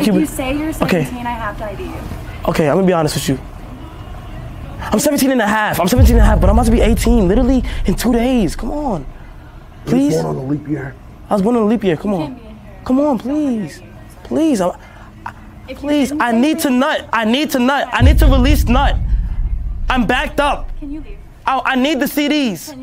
If you say you're Okay. I have to ID you. Okay, I'm gonna be honest with you. I'm 17 and a half. I'm 17 and a half, but I'm about to be 18 literally in two days. Come on. Please. Born on a leap year. I was born on a leap year. Come on. Come on, please. Please. I, please. I need to nut. I need to nut. I need to release nut. I'm backed up. Can you leave? I, I need the CDs. Can?